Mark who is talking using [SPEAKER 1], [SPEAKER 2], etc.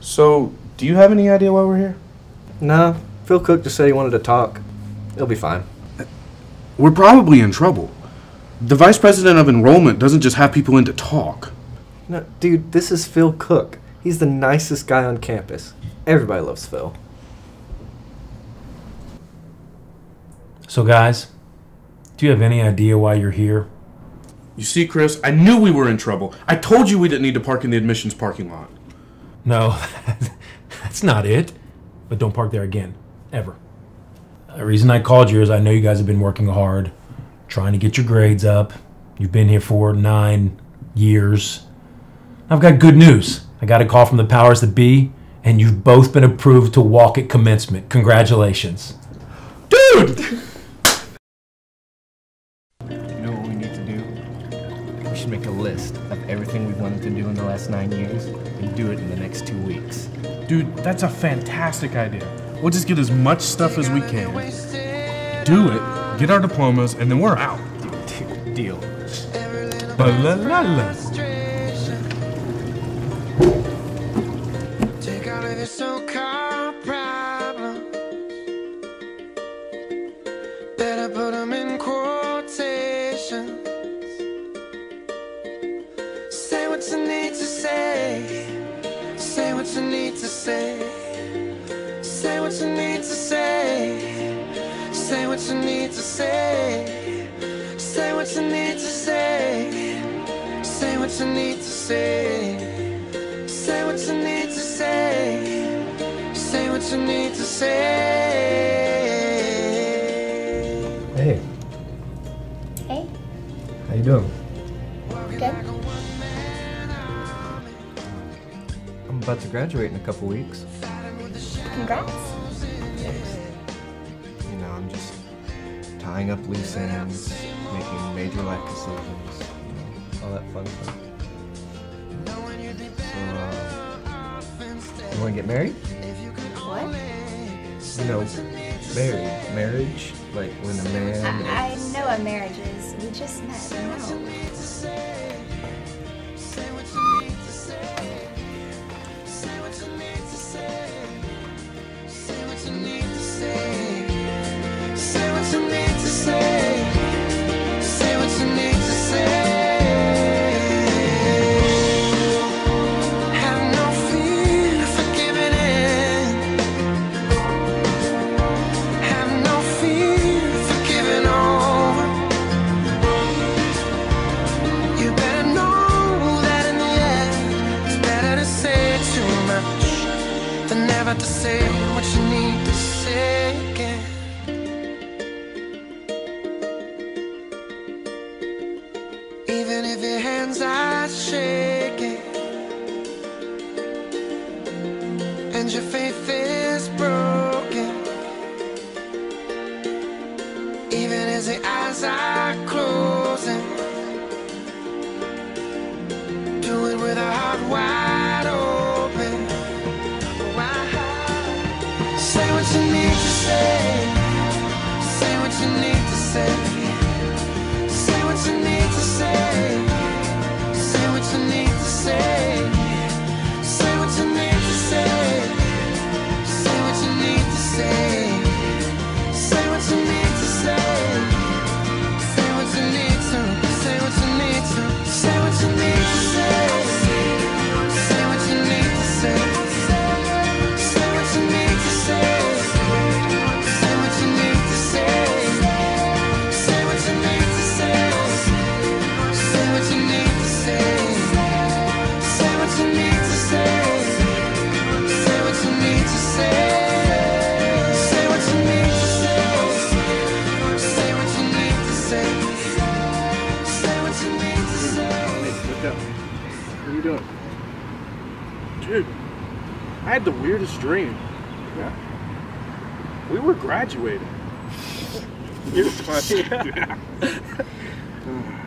[SPEAKER 1] So, do you have any idea why we're here?
[SPEAKER 2] Nah, Phil Cook just said he wanted to talk. It'll be fine.
[SPEAKER 1] We're probably in trouble. The vice president of enrollment doesn't just have people in to talk.
[SPEAKER 2] No, dude, this is Phil Cook. He's the nicest guy on campus. Everybody loves Phil.
[SPEAKER 3] So, guys, do you have any idea why you're here?
[SPEAKER 1] You see, Chris, I knew we were in trouble. I told you we didn't need to park in the admissions parking lot.
[SPEAKER 3] No, that's not it. But don't park there again, ever. The reason I called you is I know you guys have been working hard, trying to get your grades up. You've been here for nine years. I've got good news. I got a call from the powers that be, and you've both been approved to walk at commencement. Congratulations.
[SPEAKER 1] Dude!
[SPEAKER 2] Should make a list of everything we've wanted to do in the last nine years and do it in the next two weeks.
[SPEAKER 1] Dude, that's a fantastic idea. We'll just get as much stuff as we can. Do it, get our diplomas, and then we're out.
[SPEAKER 2] Deal.
[SPEAKER 4] Take of so-called what you need to say. Say what you need to say. Say what you need to say. Say what you need to say. Say what you need to say. Say what you need to say. Say what you need to say.
[SPEAKER 2] Hey,
[SPEAKER 5] Hey,
[SPEAKER 2] how you doing?
[SPEAKER 5] good.
[SPEAKER 2] About to graduate in a couple weeks.
[SPEAKER 5] Congrats.
[SPEAKER 2] You know, I'm just tying up loose ends, making major life decisions, you know, all that fun stuff. So, uh, you want to get married?
[SPEAKER 5] What?
[SPEAKER 2] You know, married, marriage, like when a man.
[SPEAKER 5] I, I know what marriage is. We just met. No.
[SPEAKER 4] Than never to say. What you need to say again. Even if your hands are shaking. And your faith is broken, even as the eyes are closing, do it with a heart wide
[SPEAKER 1] doing? Dude, I had the weirdest dream. Yeah. We were graduating. You're funny.